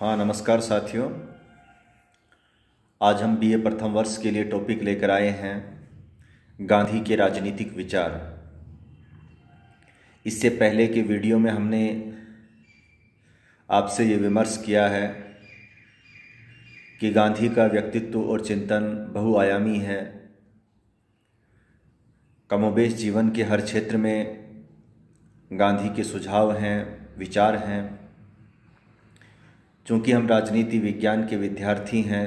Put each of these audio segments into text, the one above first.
हाँ नमस्कार साथियों। आज हम बीए प्रथम वर्ष के लिए टॉपिक लेकर आए हैं, गांधी के राजनीतिक विचार। इससे पहले के वीडियो में हमने आपसे ये विमर्श किया है कि गांधी का व्यक्तित्व और चिंतन बहुआयामी है। कमोबेश जीवन के हर क्षेत्र में गांधी के सुझाव हैं, विचार हैं। चूँकि हम राजनीति विज्ञान के विद्यार्थी हैं,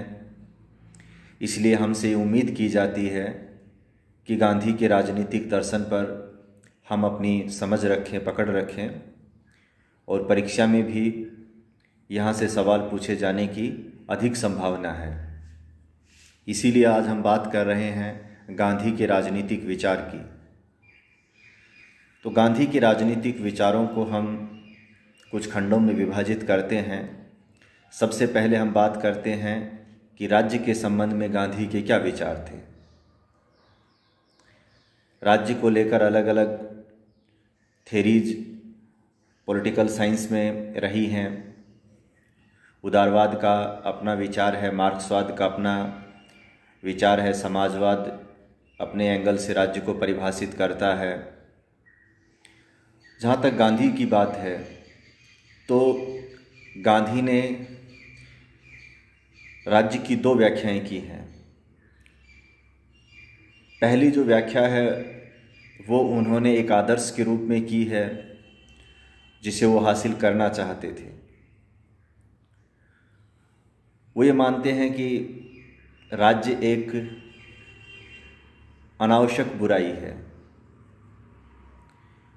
इसलिए हमसे उम्मीद की जाती है कि गांधी के राजनीतिक दर्शन पर हम अपनी समझ रखें, पकड़ रखें और परीक्षा में भी यहाँ से सवाल पूछे जाने की अधिक संभावना है। इसीलिए आज हम बात कर रहे हैं गांधी के राजनीतिक विचार की। तो गांधी के राजनीतिक विचारों को हम कुछ खंडों में विभाजित करते हैं। सबसे पहले हम बात करते हैं कि राज्य के संबंध में गांधी के क्या विचार थे। राज्य को लेकर अलग अलग थेरीज पॉलिटिकल साइंस में रही हैं। उदारवाद का अपना विचार है, मार्क्सवाद का अपना विचार है, समाजवाद अपने एंगल से राज्य को परिभाषित करता है। जहाँ तक गांधी की बात है तो गांधी ने राज्य की दो व्याख्याएँ की हैं। पहली जो व्याख्या है, वो उन्होंने एक आदर्श के रूप में की है, जिसे वो हासिल करना चाहते थे। वो ये मानते हैं कि राज्य एक अनावश्यक बुराई है,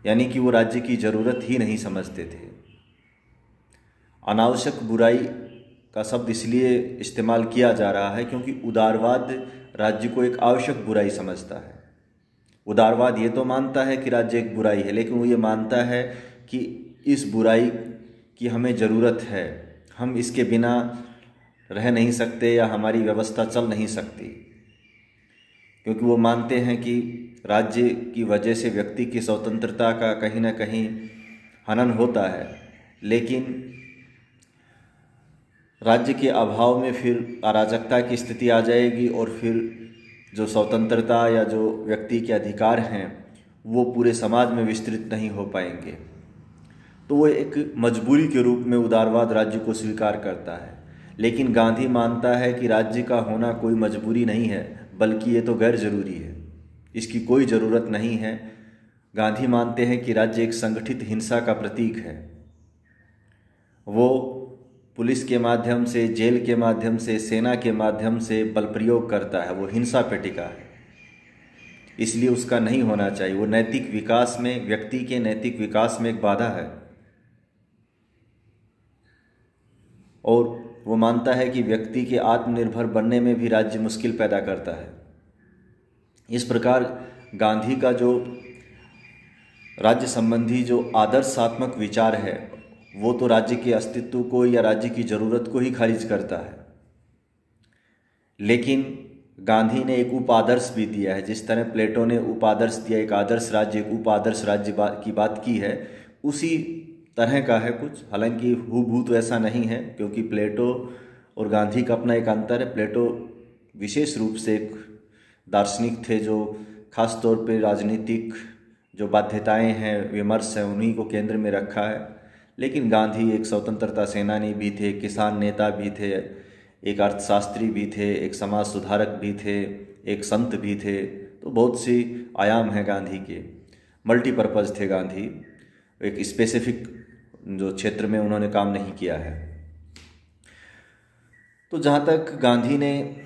यानी कि वो राज्य की ज़रूरत ही नहीं समझते थे। अनावश्यक बुराई का शब्द इसलिए इस्तेमाल किया जा रहा है क्योंकि उदारवाद राज्य को एक आवश्यक बुराई समझता है। उदारवाद ये तो मानता है कि राज्य एक बुराई है, लेकिन वो ये मानता है कि इस बुराई की हमें ज़रूरत है। हम इसके बिना रह नहीं सकते या हमारी व्यवस्था चल नहीं सकती। क्योंकि वो मानते हैं कि राज्य की वजह से व्यक्ति की स्वतंत्रता का कहीं ना कहीं हनन होता है। लेकिन राज्य के अभाव में फिर अराजकता की स्थिति आ जाएगी और फिर जो स्वतंत्रता या जो व्यक्ति के अधिकार हैं, वो पूरे समाज में विस्तृत नहीं हो पाएँगे। तो वो एक मजबूरी के रूप में उदारवाद राज्य को स्वीकार करता है। लेकिन गांधी मानता है कि राज्य का होना कोई मजबूरी नहीं है, बल्कि ये तो गैर ज़रूरी है। इसकी कोई ज़रूरत नहीं है। गांधी मानते हैं कि राज्य एक संगठित हिंसा का प्रतीक है। वो पुलिस के माध्यम से, जेल के माध्यम से, सेना के माध्यम से बल प्रयोग करता है, वो हिंसा पे टिका है। इसलिए उसका नहीं होना चाहिए। वो नैतिक विकास में, व्यक्ति के नैतिक विकास में एक बाधा है। और वो मानता है कि व्यक्ति के आत्मनिर्भर बनने में भी राज्य मुश्किल पैदा करता है। इस प्रकार गांधी का जो राज्य संबंधी जो आदर्शात्मक विचार है वो तो राज्य के अस्तित्व को या राज्य की ज़रूरत को ही खारिज करता है। लेकिन गांधी ने एक उपादर्श भी दिया है। जिस तरह प्लेटो ने उपादर्श दिया, एक आदर्श राज्य, एक उपादर्श राज्य की बात की है, उसी तरह का है कुछ। हालाँकि हु तो ऐसा नहीं है, क्योंकि प्लेटो और गांधी का अपना एक अंतर है। प्लेटो विशेष रूप से एक दार्शनिक थे जो खास तौर राजनीतिक जो बाध्यताएँ हैं, विमर्श हैं, उन्हीं को केंद्र में रखा है। लेकिन गांधी एक स्वतंत्रता सेनानी भी थे, किसान नेता भी थे, एक अर्थशास्त्री भी थे, एक समाज सुधारक भी थे, एक संत भी थे। तो बहुत सी आयाम हैं गांधी के। मल्टीपर्पज़ थे गांधी। एक स्पेसिफिक जो क्षेत्र में उन्होंने काम नहीं किया है। तो जहाँ तक गांधी ने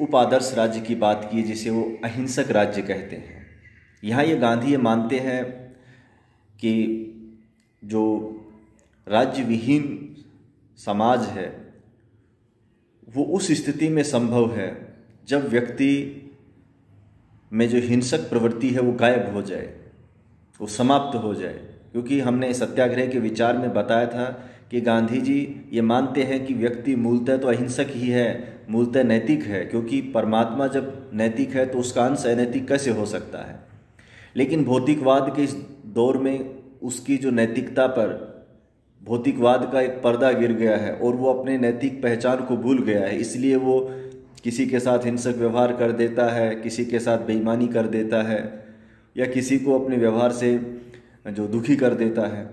उपादर्श राज्य की बात की, जिसे वो अहिंसक राज्य कहते हैं, यहाँ ये गांधी ये मानते हैं कि जो राज्य विहीन समाज है, वो उस स्थिति में संभव है जब व्यक्ति में जो हिंसक प्रवृत्ति है वो गायब हो जाए, वो समाप्त हो जाए। क्योंकि हमने सत्याग्रह के विचार में बताया था कि गांधी जी ये मानते हैं कि व्यक्ति मूलतः तो अहिंसक ही है, मूलतः नैतिक है, क्योंकि परमात्मा जब नैतिक है तो उसका अंश अनैतिक कैसे हो सकता है? लेकिन भौतिकवाद के इस दौर में उसकी जो नैतिकता पर भौतिकवाद का एक पर्दा गिर गया है और वो अपने नैतिक पहचान को भूल गया है। इसलिए वो किसी के साथ हिंसक व्यवहार कर देता है, किसी के साथ बेईमानी कर देता है, या किसी को अपने व्यवहार से जो दुखी कर देता है।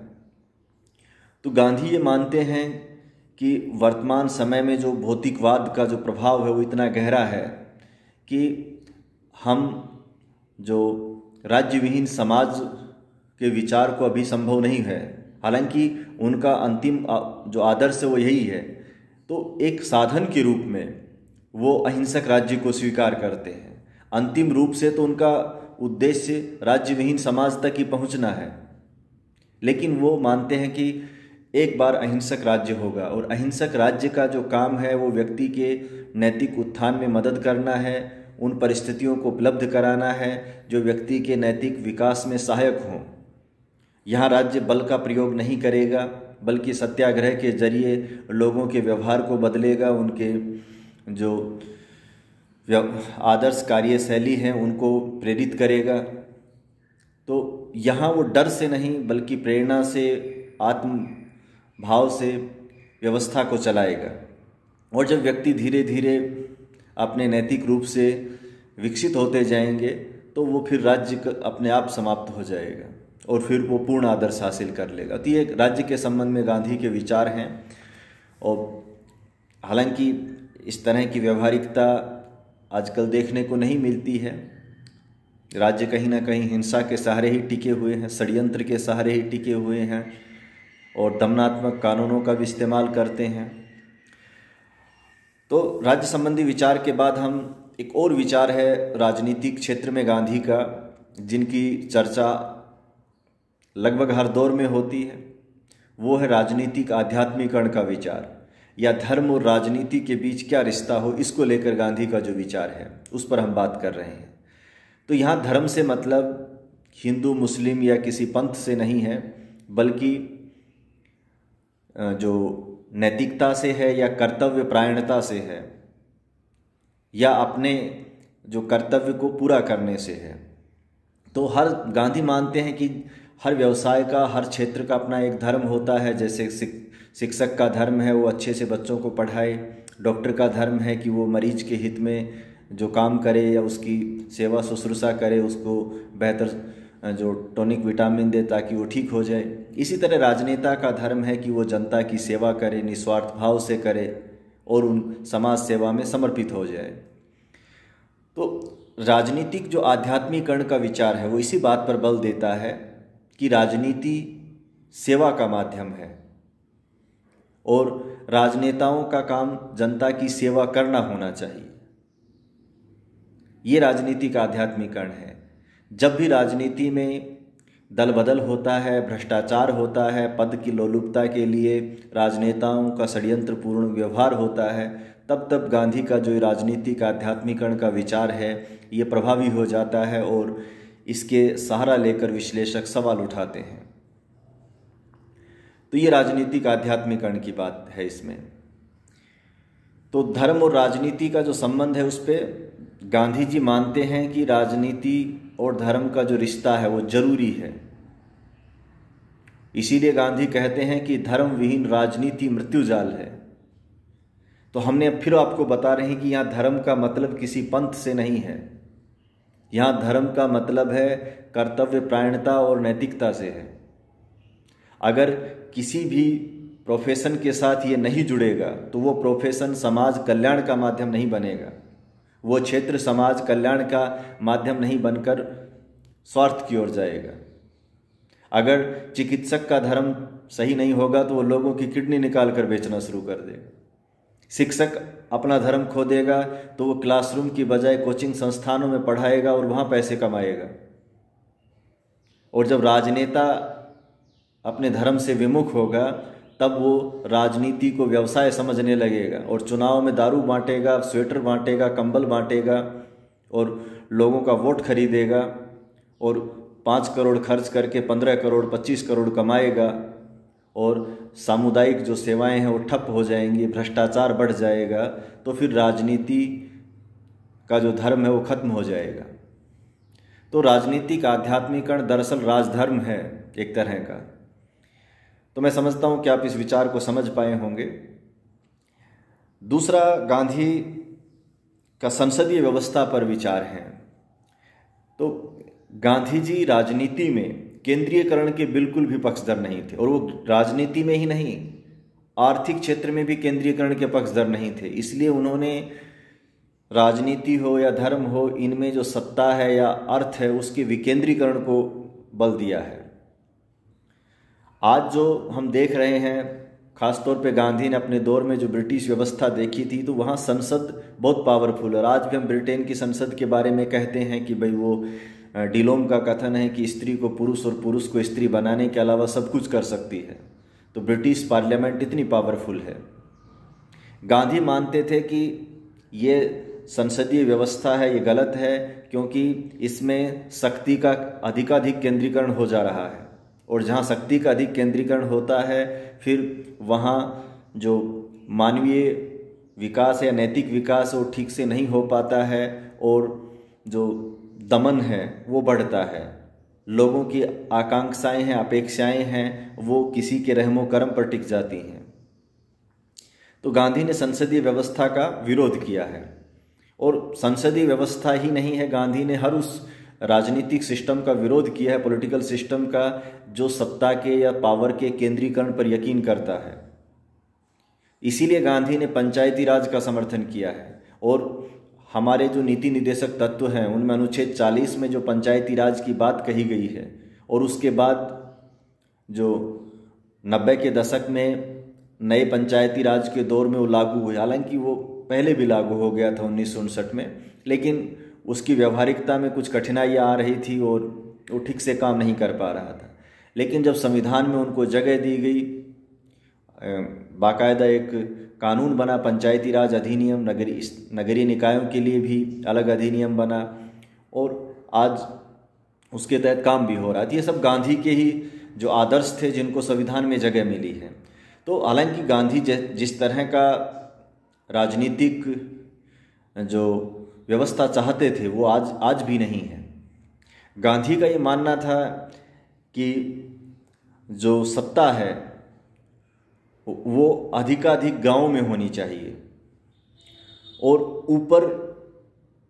तो गांधी ये मानते हैं कि वर्तमान समय में जो भौतिकवाद का जो प्रभाव है वो इतना गहरा है कि हम जो राज्य विहीन समाज के विचार को अभी संभव नहीं है। हालाँकि उनका अंतिम जो आदर्श है वो यही है। तो एक साधन के रूप में वो अहिंसक राज्य को स्वीकार करते हैं। अंतिम रूप से तो उनका उद्देश्य राज्य विहीन समाज तक ही पहुँचना है। लेकिन वो मानते हैं कि एक बार अहिंसक राज्य होगा और अहिंसक राज्य का जो काम है वो व्यक्ति के नैतिक उत्थान में मदद करना है, उन परिस्थितियों को उपलब्ध कराना है, जो व्यक्ति के नैतिक विकास में सहायक हों। यहाँ राज्य बल का प्रयोग नहीं करेगा, बल्कि सत्याग्रह के ज़रिए लोगों के व्यवहार को बदलेगा, उनके जो आदर्श कार्यशैली हैं, उनको प्रेरित करेगा। तो यहाँ वो डर से नहीं, बल्कि प्रेरणा से आत्म भाव से व्यवस्था को चलाएगा। और जब व्यक्ति धीरे धीरे अपने नैतिक रूप से विकसित होते जाएँगे तो वो फिर राज्य अपने आप समाप्त हो जाएगा। और फिर वो पूर्ण आदर्श हासिल कर लेगा। तो ये राज्य के संबंध में गांधी के विचार हैं और हालाँकि इस तरह की व्यवहारिकता आजकल देखने को नहीं मिलती है। राज्य कहीं ना कहीं हिंसा के सहारे ही टिके हुए हैं, षडयंत्र के सहारे ही टिके हुए हैं और दमनात्मक कानूनों का भी इस्तेमाल करते हैं। तो राज्य संबंधी विचार के बाद हम एक और विचार है राजनीतिक क्षेत्र में गांधी का, जिनकी चर्चा लगभग हर दौर में होती है। वो है राजनीतिक आध्यात्मिकरण का विचार। या धर्म और राजनीति के बीच क्या रिश्ता हो, इसको लेकर गांधी का जो विचार है, उस पर हम बात कर रहे हैं। तो यहाँ धर्म से मतलब हिंदू, मुस्लिम या किसी पंथ से नहीं है, बल्कि जो नैतिकता से है या कर्तव्य प्रायणता से है, या अपने जो कर्तव्य को पूरा करने से है। तो हर, गांधी मानते हैं कि हर व्यवसाय का, हर क्षेत्र का अपना एक धर्म होता है। जैसे शिक्षक का धर्म है, वो अच्छे से बच्चों को पढ़ाए। डॉक्टर का धर्म है कि वो मरीज़ के हित में जो काम करे या उसकी सेवा शुश्रूषा करे, उसको बेहतर, जो टॉनिक विटामिन दे ताकि वो ठीक हो जाए। इसी तरह राजनेता का धर्म है कि वो जनता की सेवा करे, निस्वार्थ भाव से करे और उन समाज सेवा में समर्पित हो जाए। तो राजनीतिक जो आध्यात्मिकरण का विचार है, वो इसी बात पर बल देता है कि राजनीति सेवा का माध्यम है और राजनेताओं का काम जनता की सेवा करना होना चाहिए। ये राजनीति का आध्यात्मिकरण है। जब भी राजनीति में दल बदल होता है, भ्रष्टाचार होता है, पद की लोलुपता के लिए राजनेताओं का षड्यंत्रपूर्ण व्यवहार होता है, तब तब गांधी का जो राजनीतिक आध्यात्मिकरण का विचार है, ये प्रभावी हो जाता है और इसके सहारा लेकर विश्लेषक सवाल उठाते हैं। तो ये राजनीतिक आध्यात्मिकरण की बात है इसमें। तो धर्म और राजनीति का जो संबंध है उस पर गांधी जी मानते हैं कि राजनीति और धर्म का जो रिश्ता है वो ज़रूरी है। इसीलिए गांधी कहते हैं कि धर्म विहीन राजनीति मृत्युजाल है। तो हमने फिर आपको बता रहे हैं कि यहाँ धर्म का मतलब किसी पंथ से नहीं है। यहाँ धर्म का मतलब है कर्तव्य प्रायणता और नैतिकता से है। अगर किसी भी प्रोफेशन के साथ ये नहीं जुड़ेगा तो वो प्रोफेशन समाज कल्याण का माध्यम नहीं बनेगा। वो क्षेत्र समाज कल्याण का माध्यम नहीं बनकर स्वार्थ की ओर जाएगा। अगर चिकित्सक का धर्म सही नहीं होगा तो वो लोगों की किडनी निकाल कर बेचना शुरू कर देगा। शिक्षक अपना धर्म खो देगा तो वो क्लासरूम की बजाय कोचिंग संस्थानों में पढ़ाएगा और वहाँ पैसे कमाएगा। और जब राजनेता अपने धर्म से विमुख होगा, तब वो राजनीति को व्यवसाय समझने लगेगा और चुनाव में दारू बांटेगा, स्वेटर बांटेगा, कंबल बांटेगा और लोगों का वोट खरीदेगा और पाँच करोड़ खर्च करके पंद्रह करोड़, पच्चीस करोड़ कमाएगा और सामुदायिक जो सेवाएँ हैं वो ठप हो जाएँगी, भ्रष्टाचार बढ़ जाएगा तो फिर राजनीति का जो धर्म है वो खत्म हो जाएगा। तो राजनीति का आध्यात्मिकरण दरअसल राजधर्म है एक तरह का। तो मैं समझता हूँ कि आप इस विचार को समझ पाए होंगे। दूसरा, गांधी का संसदीय व्यवस्था पर विचार है। तो गांधी जी राजनीति में केंद्रीयकरण के बिल्कुल भी पक्षधर नहीं थे, और वो राजनीति में ही नहीं, आर्थिक क्षेत्र में भी केंद्रीयकरण के पक्षधर नहीं थे। इसलिए उन्होंने राजनीति हो या धर्म हो, इनमें जो सत्ता है या अर्थ है, उसके विकेंद्रीकरण को बल दिया है। आज जो हम देख रहे हैं, खासतौर पे गांधी ने अपने दौर में जो ब्रिटिश व्यवस्था देखी थी तो वहाँ संसद बहुत पावरफुल है। और आज भी हम ब्रिटेन की संसद के बारे में कहते हैं कि भाई वो डिलोम का कथन है कि स्त्री को पुरुष और पुरुष को स्त्री बनाने के अलावा सब कुछ कर सकती है। तो ब्रिटिश पार्लियामेंट इतनी पावरफुल है। गांधी मानते थे कि ये संसदीय व्यवस्था है, ये गलत है, क्योंकि इसमें शक्ति का अधिकाधिक केंद्रीकरण हो जा रहा है। और जहाँ शक्ति का अधिक केंद्रीकरण होता है, फिर वहाँ जो मानवीय विकास या नैतिक विकास वो ठीक से नहीं हो पाता है, और जो दमन है, वो बढ़ता है। लोगों की आकांक्षाएँ हैं, अपेक्षाएँ हैं, वो किसी के रहमो, कर्म पर टिक जाती हैं। तो गांधी ने संसदीय व्यवस्था का विरोध किया है। और संसदीय व्यवस्था ही नहीं है, गांधी ने हर उस राजनीतिक सिस्टम का विरोध किया है, पॉलिटिकल सिस्टम का, जो सत्ता के या पावर के केंद्रीकरण पर यकीन करता है। इसीलिए गांधी ने पंचायती राज का समर्थन किया है। और हमारे जो नीति निदेशक तत्व हैं, उनमें अनुच्छेद 40 में जो पंचायती राज की बात कही गई है, और उसके बाद जो नब्बे के दशक में नए पंचायती राज के दौर में वो लागू हुए, हालाँकि वो पहले भी लागू हो गया था उन्नीस सौ उनसठ में, लेकिन उसकी व्यवहारिकता में कुछ कठिनाइयाँ आ रही थी और वो ठीक से काम नहीं कर पा रहा था। लेकिन जब संविधान में उनको जगह दी गई बाकायदा एक कानून बना, पंचायती राज अधिनियम, नगरी नगरीय निकायों के लिए भी अलग अधिनियम बना, और आज उसके तहत काम भी हो रहा था ये सब गांधी के ही जो आदर्श थे, जिनको संविधान में जगह मिली है। तो हालाँकि गांधी जिस तरह का राजनीतिक जो व्यवस्था चाहते थे, वो आज आज भी नहीं है। गांधी का ये मानना था कि जो सत्ता है वो अधिकाधिक गाँव में होनी चाहिए। और ऊपर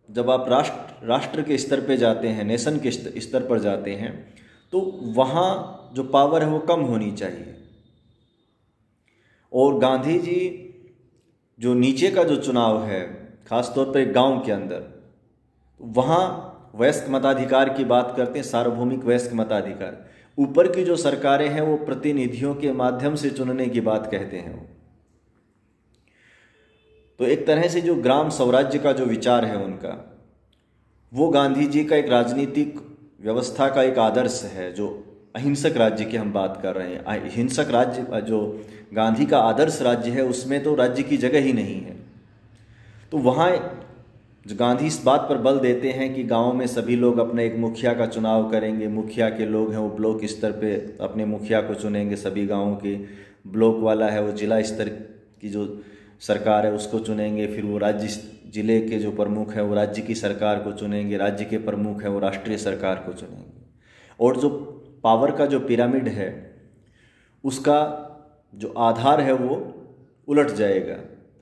जब आप राष्ट्र राष्ट्र के स्तर पे जाते हैं, नेशन के स्तर पर जाते हैं तो वहाँ जो पावर है वो कम होनी चाहिए। और गांधी जी जो नीचे का जो चुनाव है, खासतौर पर गाँव के अंदर, वहाँ वयस्क मताधिकार की बात करते हैं, सार्वभौमिक वयस्क मताधिकार। ऊपर की जो सरकारें हैं, वो प्रतिनिधियों के माध्यम से चुनने की बात कहते हैं तो एक तरह से जो ग्राम स्वराज्य का जो विचार है उनका, वो गांधी जी का एक राजनीतिक व्यवस्था का एक आदर्श है, जो अहिंसक राज्य की हम बात कर रहे हैं। अहिंसक राज्य जो गांधी का आदर्श राज्य है, उसमें तो राज्य की जगह ही नहीं है। तो वहाँ गांधी इस बात पर बल देते हैं कि गाँव में सभी लोग अपने एक मुखिया का चुनाव करेंगे। मुखिया के लोग हैं, वो ब्लॉक स्तर पे अपने मुखिया को चुनेंगे सभी गाँवों के। ब्लॉक वाला है, वो जिला स्तर की जो सरकार है, उसको चुनेंगे। फिर वो राज्य ज़िले के जो प्रमुख है, वो राज्य की सरकार को चुनेंगे। राज्य के प्रमुख है, वो राष्ट्रीय सरकार को चुनेंगे। और जो पावर का जो पिरामिड है, उसका जो आधार है, वो उलट जाएगा।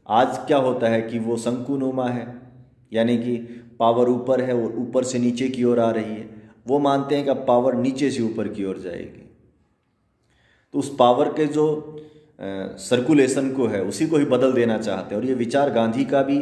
आज क्या होता है कि वो शंकुनुमा है। यानी कि पावर ऊपर है और ऊपर से नीचे की ओर आ रही है। वो मानते हैं कि अब पावर नीचे से ऊपर की ओर जाएगी। तो उस पावर के जो सर्कुलेशन को है, उसी को ही बदल देना चाहते हैं। और ये विचार गांधी का भी,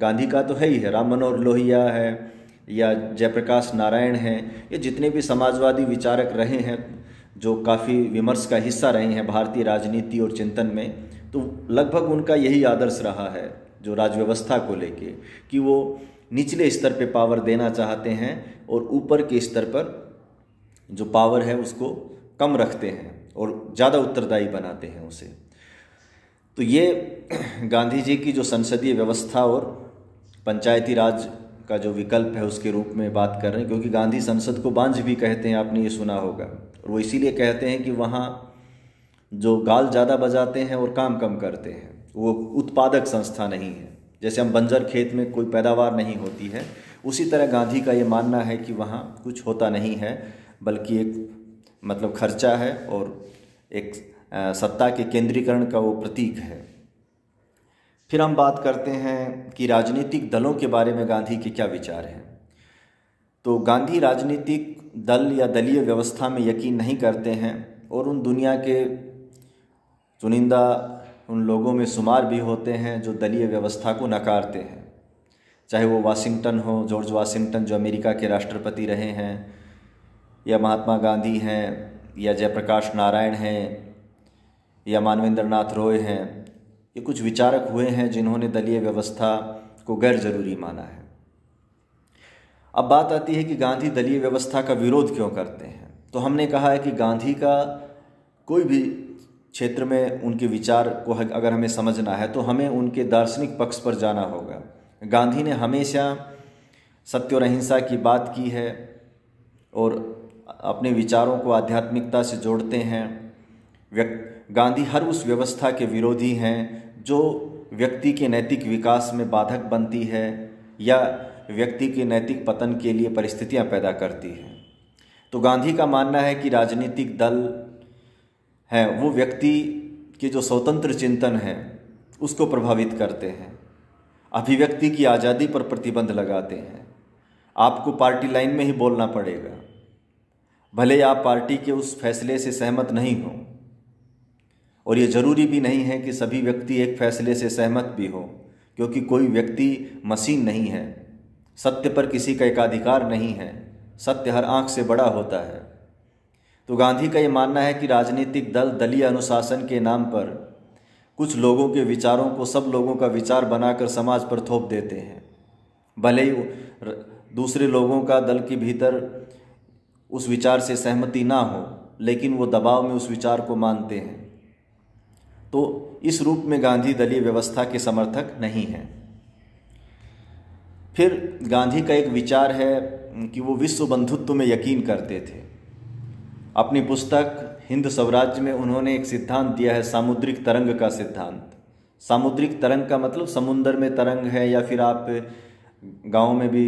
गांधी का तो है ही है। राम मनोहर लोहिया है, या जयप्रकाश नारायण हैं, ये जितने भी समाजवादी विचारक रहे हैं, जो काफ़ी विमर्श का हिस्सा रहे हैं भारतीय राजनीति और चिंतन में तो लगभग उनका यही आदर्श रहा है। जो राजव्यवस्था को लेके, कि वो निचले स्तर पे पावर देना चाहते हैं और ऊपर के स्तर पर जो पावर है उसको कम रखते हैं और ज़्यादा उत्तरदायी बनाते हैं उसे। तो ये गांधी जी की जो संसदीय व्यवस्था और पंचायती राज का जो विकल्प है उसके रूप में बात कर रहे हैं, क्योंकि गांधी संसद को बांझ भी कहते हैं, आपने ये सुना होगा। और वो इसीलिए कहते हैं कि वहाँ जो गाल ज़्यादा बजाते हैं और काम कम करते हैं। वो उत्पादक संस्था नहीं है। जैसे हम बंजर खेत में कोई पैदावार नहीं होती है, उसी तरह गांधी का ये मानना है कि वहाँ कुछ होता नहीं है, बल्कि एक मतलब खर्चा है और एक सत्ता के केंद्रीकरण का वो प्रतीक है। फिर हम बात करते हैं कि राजनीतिक दलों के बारे में गांधी के क्या विचार हैं। तो गांधी राजनीतिक दल या दलीय व्यवस्था में यकीन नहीं करते हैं और उन दुनिया के चुनिंदा उन लोगों में शुमार भी होते हैं जो दलीय व्यवस्था को नकारते हैं। चाहे वो वाशिंगटन हो, जॉर्ज वाशिंगटन, जो अमेरिका के राष्ट्रपति रहे हैं, या महात्मा गांधी हैं, या जयप्रकाश नारायण हैं, या मानवेंद्र नाथ रॉय हैं, ये कुछ विचारक हुए हैं जिन्होंने दलीय व्यवस्था को गैर ज़रूरी माना है। अब बात आती है कि गांधी दलीय व्यवस्था का विरोध क्यों करते हैं? तो हमने कहा है कि गांधी का कोई भी क्षेत्र में उनके विचार को अगर हमें समझना है तो हमें उनके दार्शनिक पक्ष पर जाना होगा। गांधी ने हमेशा सत्य और अहिंसा की बात की है और अपने विचारों को आध्यात्मिकता से जोड़ते हैं। गांधी हर उस व्यवस्था के विरोधी हैं जो व्यक्ति के नैतिक विकास में बाधक बनती है या व्यक्ति के नैतिक पतन के लिए परिस्थितियाँ पैदा करती हैं। तो गांधी का मानना है कि राजनीतिक दल हैं, वो व्यक्ति के जो स्वतंत्र चिंतन है, उसको प्रभावित करते हैं। अभिव्यक्ति की आज़ादी पर प्रतिबंध लगाते हैं। आपको पार्टी लाइन में ही बोलना पड़ेगा। भले आप पार्टी के उस फैसले से सहमत नहीं हो, और ये ज़रूरी भी नहीं है कि सभी व्यक्ति एक फैसले से सहमत भी हो, क्योंकि कोई व्यक्ति मशीन नहीं है। सत्य पर किसी का एकाधिकार नहीं है। सत्य हर आँख से बड़ा होता है। तो गांधी का ये मानना है कि राजनीतिक दल दलीय अनुशासन के नाम पर कुछ लोगों के विचारों को सब लोगों का विचार बनाकर समाज पर थोप देते हैं। भले ही दूसरे लोगों का दल के भीतर उस विचार से सहमति ना हो, लेकिन वो दबाव में उस विचार को मानते हैं। तो इस रूप में गांधी दलीय व्यवस्था के समर्थक नहीं हैं। फिर गांधी का एक विचार है कि वो विश्व बंधुत्व में यकीन करते थे। अपनी पुस्तक हिंद स्वराज्य में उन्होंने एक सिद्धांत दिया है, सामुद्रिक तरंग का सिद्धांत। सामुद्रिक तरंग का मतलब समुद्र में तरंग है या फिर आप गाँव में भी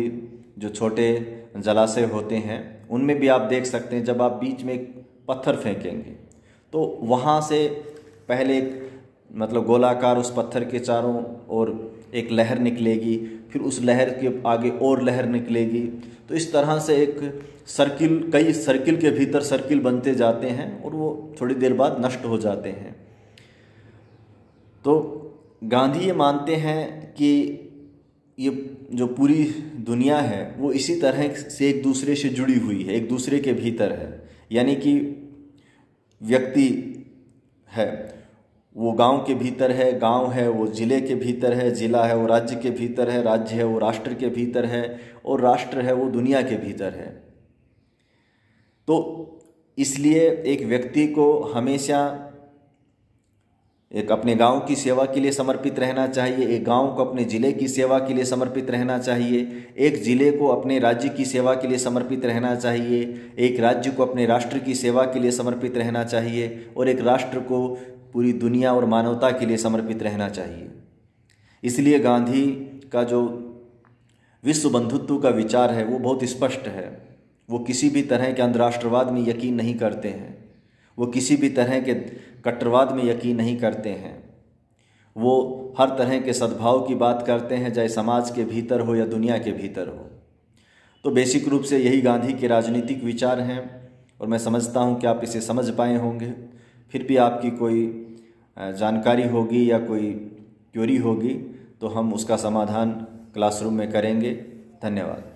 जो छोटे जलाशय होते हैं, उनमें भी आप देख सकते हैं जब आप बीच में पत्थर फेंकेंगे। तो वहाँ से पहले मतलब गोलाकार उस पत्थर के चारों ओर एक लहर निकलेगी, फिर उस लहर के आगे और लहर निकलेगी। तो इस तरह से एक सर्किल कई सर्किल के भीतर सर्किल बनते जाते हैं और वो थोड़ी देर बाद नष्ट हो जाते हैं। तो गांधी ये मानते हैं कि ये जो पूरी दुनिया है, वो इसी तरह से एक दूसरे से जुड़ी हुई है, एक दूसरे के भीतर है। यानी कि व्यक्ति है। वो गाँव के भीतर है, गाँव है, वो ज़िले के भीतर है, ज़िला है, वो राज्य के भीतर है, राज्य है, वो राष्ट्र के भीतर है और राष्ट्र है, वो दुनिया के भीतर है। तो इसलिए एक व्यक्ति को हमेशा एक अपने गाँव की सेवा के लिए समर्पित रहना चाहिए, एक गाँव को अपने ज़िले की सेवा के लिए समर्पित रहना चाहिए, एक ज़िले को अपने राज्य की सेवा के लिए समर्पित रहना चाहिए, एक राज्य को अपने राष्ट्र की सेवा के लिए समर्पित रहना चाहिए और एक राष्ट्र को पूरी दुनिया और मानवता के लिए समर्पित रहना चाहिए। इसलिए गांधी का जो विश्व बंधुत्व का विचार है, वो बहुत स्पष्ट है। वो किसी भी तरह के अंतर्राष्ट्रवाद में यकीन नहीं करते हैं। वो किसी भी तरह के कट्टरवाद में यकीन नहीं करते हैं। वो हर तरह के सद्भाव की बात करते हैं, चाहे समाज के भीतर हो या दुनिया के भीतर हो। तो बेसिक रूप से यही गांधी के राजनीतिक विचार हैं, और मैं समझता हूँ कि आप इसे समझ पाए होंगे। फिर भी आपकी कोई जानकारी होगी या कोई क्योरी होगी तो हम उसका समाधान क्लासरूम में करेंगे। धन्यवाद।